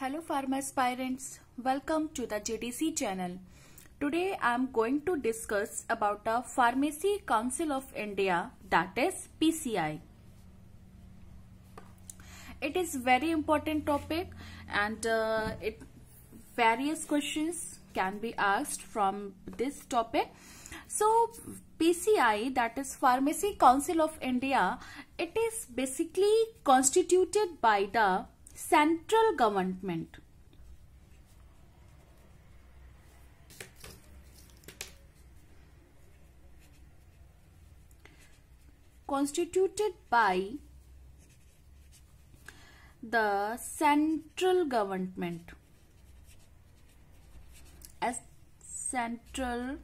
Hello pharma aspirants, welcome to the GDC channel. Today I am going to discuss about the Pharmacy Council of India that is PCI. It is very important topic and uh, it various questions can be asked from this topic. So PCI that is Pharmacy Council of India it is basically constituted by the central government. Constituted by the central government as central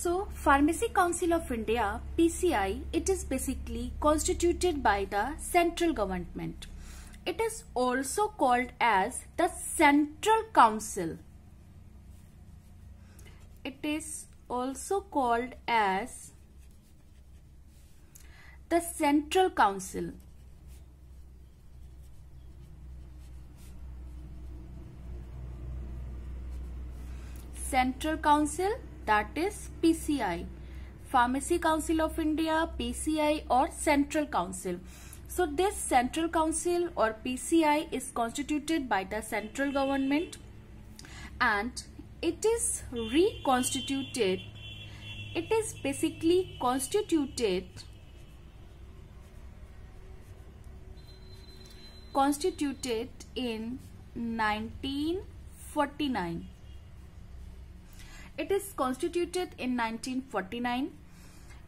So, Pharmacy Council of India, PCI, it is basically constituted by the central government. It is also called as the Central Council. It is also called as the Central Council. Central Council that is PCI. Pharmacy Council of India, PCI or Central Council. So this Central Council or PCI is constituted by the central government and it is reconstituted. It is basically constituted constituted in 1949 it is constituted in 1949.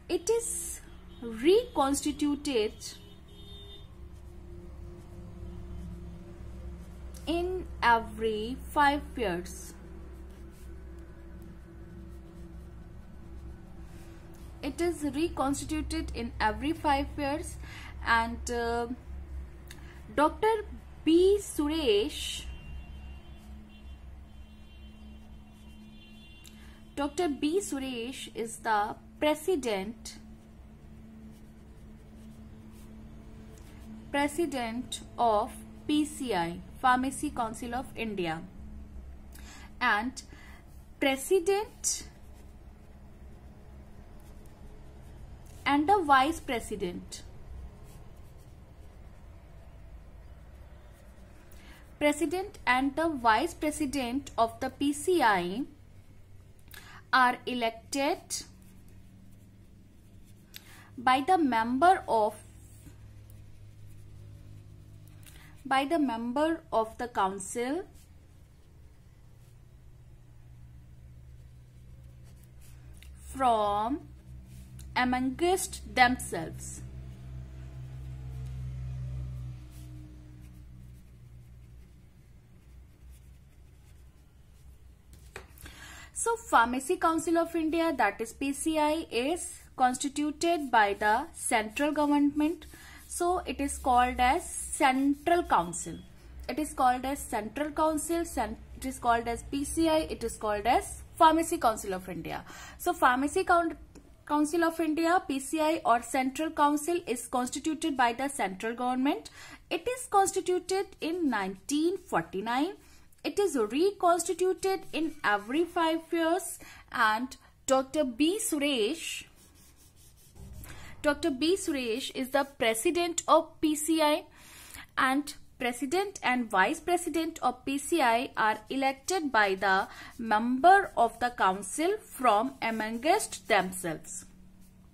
It is reconstituted in every five years. It is reconstituted in every five years and uh, Dr. B. Suresh Dr. B. Suresh is the president president of PCI Pharmacy Council of India and president and the vice president president and the vice president of the PCI are elected by the member of by the member of the council. From amongst themselves So Pharmacy Council of India that is PCI is constituted by the central government. So it is called as Central Council. It is called as Central Council. It is called as PCI. It is called as Pharmacy Council of India. So Pharmacy Council of India, PCI or Central Council is constituted by the central government. It is constituted in 1949 it is reconstituted in every five years and Dr. B. Suresh Dr. B. Suresh is the president of PCI and president and vice president of PCI are elected by the member of the council from amongst themselves.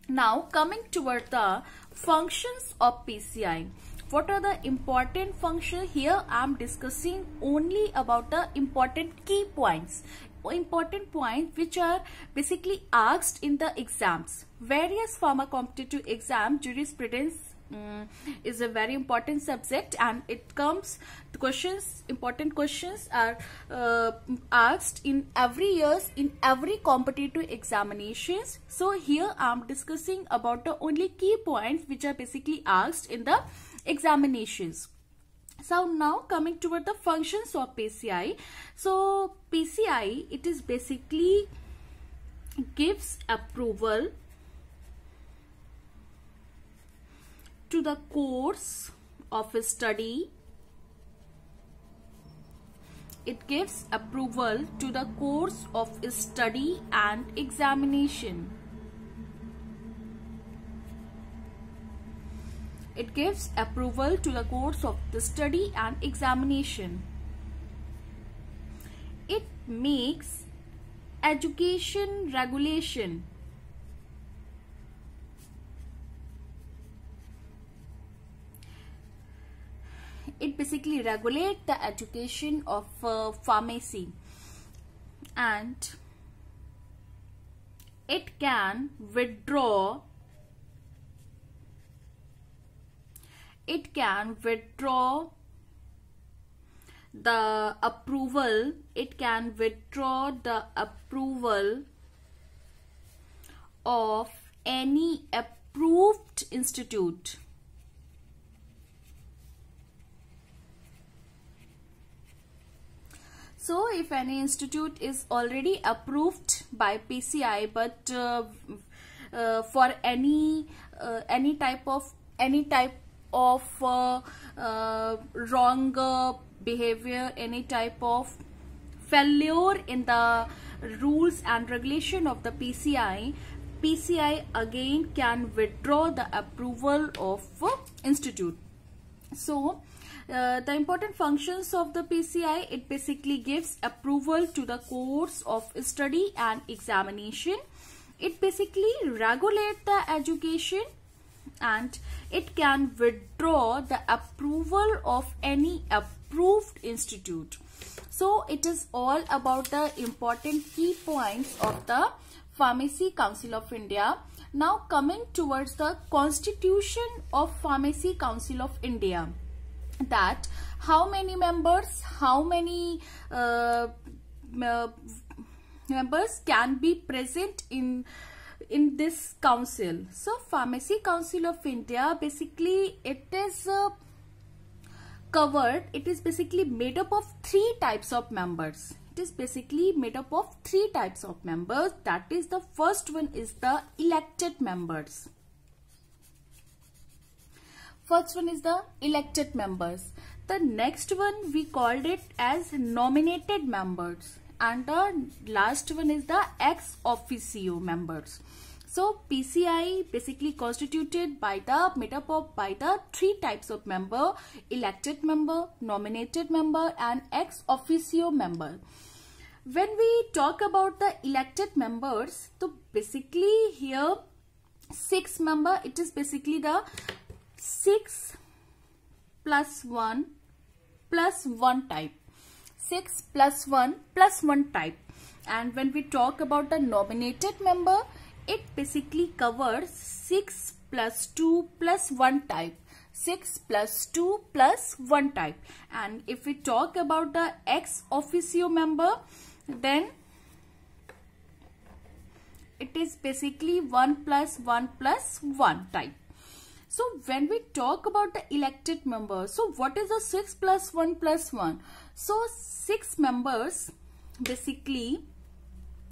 Now coming toward the functions of PCI what are the important functions? Here i am discussing only about the important key points. Important points which are basically asked in the exams. Various pharma competitive exam jurisprudence um, is a very important subject and it comes the questions important questions are uh, asked in every years in every competitive examinations. So here i am discussing about the only key points which are basically asked in the examinations. so now coming toward the functions of PCI. So PCI it is basically gives approval to the course of study it gives approval to the course of study and examination It gives approval to the course of the study and examination. It makes education regulation. It basically regulates the education of uh, pharmacy and it can withdraw it can withdraw the approval it can withdraw the approval of any approved institute. So if any institute is already approved by PCI but uh, uh, for any uh, any type of any type of uh, uh, wrong behavior, any type of failure in the rules and regulation of the PCI, PCI again can withdraw the approval of uh, institute. So, uh, the important functions of the PCI, it basically gives approval to the course of study and examination. It basically regulates the education and it can withdraw the approval of any approved institute. So it is all about the important key points of the Pharmacy Council of India. Now coming towards the Constitution of Pharmacy Council of India that how many members, how many uh, members can be present in in this council. So Pharmacy Council of India basically it is uh, covered it is basically made up of three types of members. It is basically made up of three types of members that is the first one is the elected members. First one is the elected members. The next one we called it as nominated members and the last one is the ex officio members. So PCI basically constituted by the made up of by the three types of member elected member, nominated member and ex officio member. When we talk about the elected members, so basically here six member it is basically the six plus one plus one type 6 plus 1 plus 1 type. And when we talk about the nominated member it basically covers 6 plus 2 plus 1 type. 6 plus 2 plus 1 type. And if we talk about the ex officio member then it is basically 1 plus 1 plus 1 type. So when we talk about the elected member, so what is the 6 plus 1 plus 1? So 6 members, basically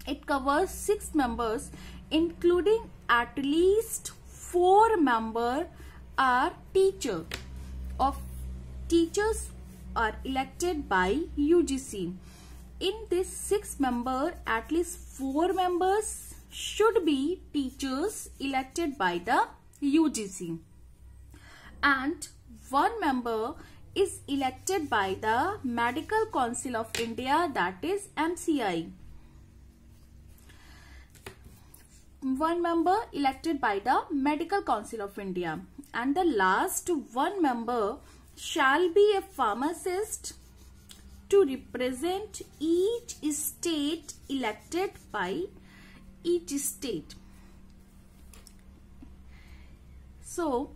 it covers 6 members including at least 4 member are teacher of teachers are elected by UGC. In this 6 member, at least 4 members should be teachers elected by the UGC and one member is elected by the Medical Council of India that is MCI. One member elected by the Medical Council of India and the last one member shall be a pharmacist to represent each state elected by each state. So,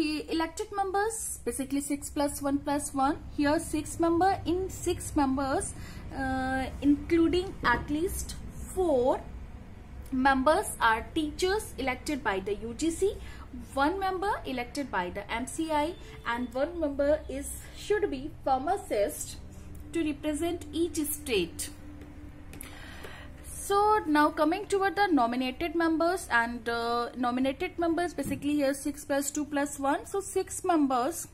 he elected members basically 6 plus 1 plus 1 here 6 member in 6 members uh, including at least 4 members are teachers elected by the UGC one member elected by the MCI and one member is should be pharmacist to represent each state. So now coming toward the nominated members and uh, nominated members basically here 6 plus 2 plus 1. So 6 members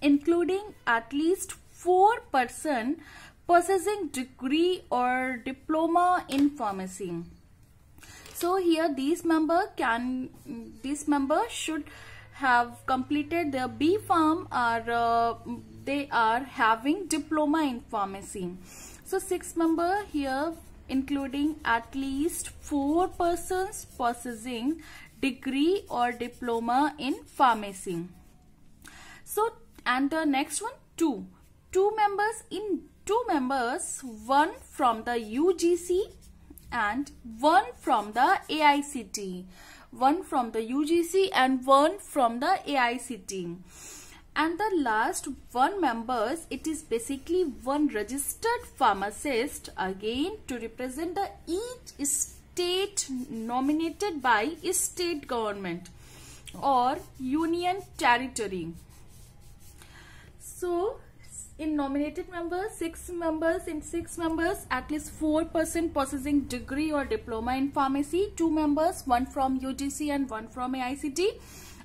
including at least 4 person possessing degree or diploma in pharmacy. So here these member can this member should have completed their B Pharm or uh, they are having diploma in pharmacy. So six member here including at least four persons possessing degree or diploma in pharmacy. So and the next one two. Two members in two members one from the UGC and one from the AICT. One from the UGC and one from the AICT and the last one members it is basically one registered pharmacist again to represent the each state nominated by state government or union territory. So in nominated members six members in six members at least four person possessing degree or diploma in pharmacy two members one from ugc and one from aict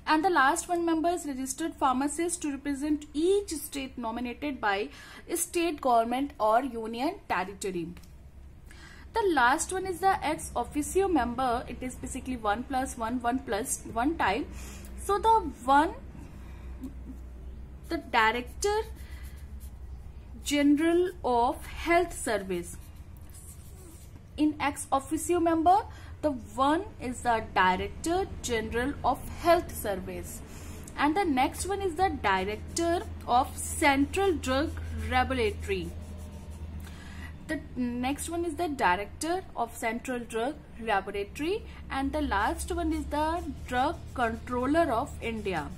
and the last one member is registered pharmacist to represent each state nominated by state government or union territory. The last one is the ex officio member. It is basically 1 plus 1, 1 plus 1 type. So the one, the director general of health service. In ex officio member, the one is the Director General of Health Service and the next one is the Director of Central Drug Regulatory. The next one is the Director of Central Drug Laboratory and the last one is the Drug Controller of India.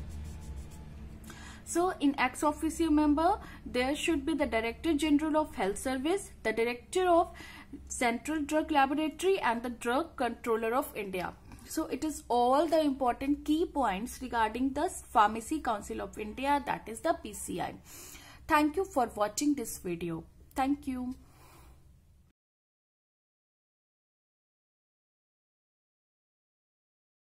So in ex officio member, there should be the Director General of Health Service, the Director of Central Drug Laboratory and the Drug Controller of India. So it is all the important key points regarding the Pharmacy Council of India that is the PCI. Thank you for watching this video. Thank you.